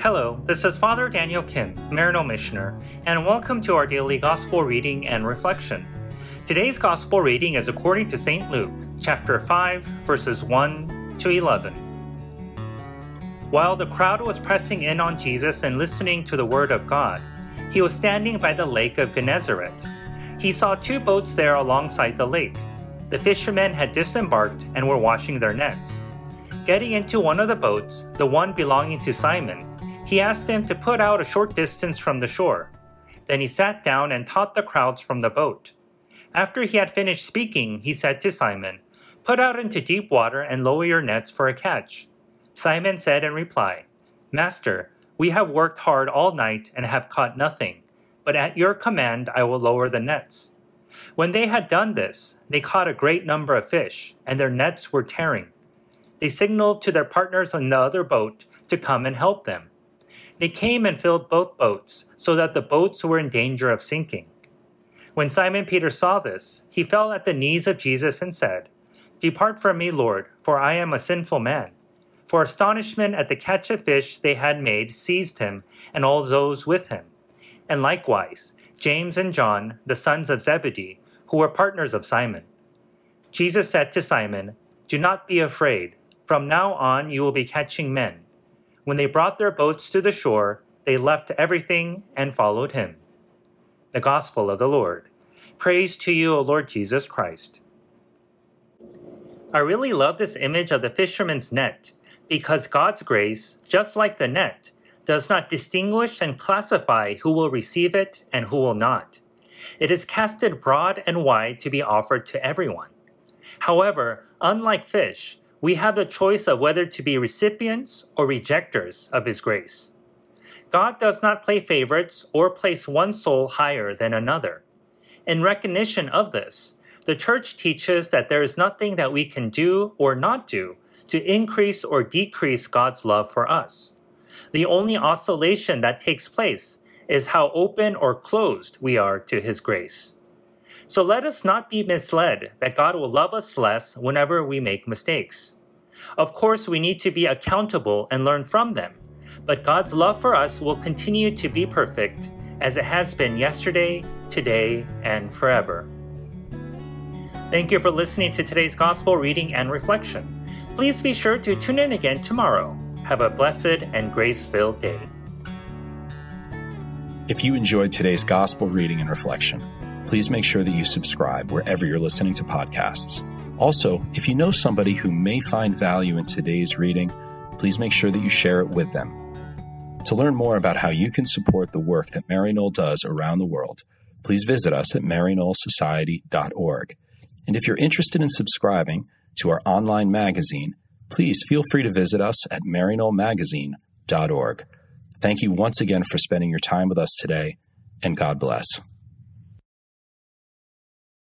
Hello, this is Father Daniel Kim, Maryknoll Missioner, and welcome to our daily Gospel reading and reflection. Today's Gospel reading is according to St. Luke, chapter 5, verses 1 to 11. While the crowd was pressing in on Jesus and listening to the Word of God, he was standing by the lake of Gennesaret. He saw two boats there alongside the lake. The fishermen had disembarked and were washing their nets. Getting into one of the boats, the one belonging to Simon, he asked him to put out a short distance from the shore. Then he sat down and taught the crowds from the boat. After he had finished speaking, he said to Simon, Put out into deep water and lower your nets for a catch. Simon said in reply, Master, we have worked hard all night and have caught nothing, but at your command I will lower the nets. When they had done this, they caught a great number of fish, and their nets were tearing. They signaled to their partners in the other boat to come and help them. They came and filled both boats, so that the boats were in danger of sinking. When Simon Peter saw this, he fell at the knees of Jesus and said, Depart from me, Lord, for I am a sinful man. For astonishment at the catch of fish they had made seized him and all those with him. And likewise, James and John, the sons of Zebedee, who were partners of Simon. Jesus said to Simon, Do not be afraid. From now on you will be catching men. When they brought their boats to the shore, they left everything and followed him. The Gospel of the Lord. Praise to you, O Lord Jesus Christ. I really love this image of the fisherman's net because God's grace, just like the net, does not distinguish and classify who will receive it and who will not. It is casted broad and wide to be offered to everyone. However, unlike fish, we have the choice of whether to be recipients or rejectors of His grace. God does not play favorites or place one soul higher than another. In recognition of this, the Church teaches that there is nothing that we can do or not do to increase or decrease God's love for us. The only oscillation that takes place is how open or closed we are to His grace. So let us not be misled that God will love us less whenever we make mistakes. Of course, we need to be accountable and learn from them, but God's love for us will continue to be perfect as it has been yesterday, today, and forever. Thank you for listening to today's Gospel reading and reflection. Please be sure to tune in again tomorrow. Have a blessed and grace filled day. If you enjoyed today's Gospel reading and reflection, please make sure that you subscribe wherever you're listening to podcasts. Also, if you know somebody who may find value in today's reading, please make sure that you share it with them. To learn more about how you can support the work that Maryknoll does around the world, please visit us at maryknollsociety.org. And if you're interested in subscribing to our online magazine, please feel free to visit us at maryknollmagazine.org. Thank you once again for spending your time with us today, and God bless.